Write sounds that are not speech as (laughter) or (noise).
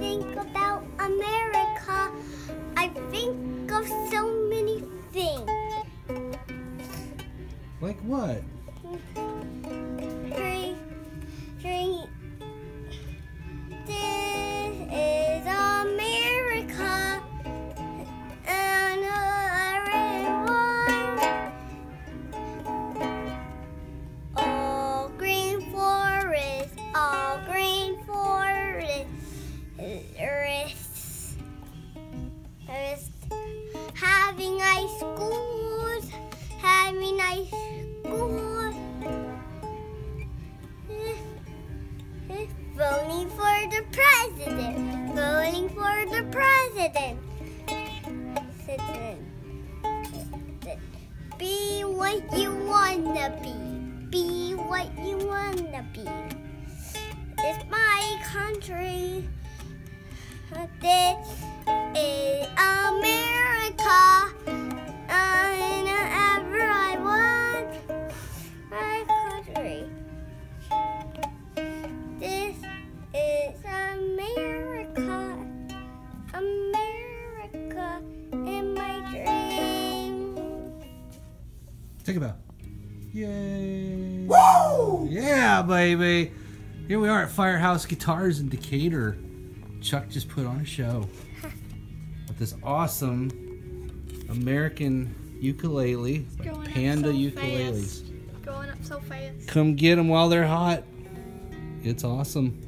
think about America, I think of so many things. Like what? Voting for the president. Voting for the president. Be what you wanna be. Be what you wanna be. It's my country. This Think about. Yay! Woo! Yeah, baby. Here we are at Firehouse Guitars in Decatur. Chuck just put on a show (laughs) with this awesome American ukulele, up Panda so ukuleles. fast. Going up so fast. Come get them while they're hot. It's awesome.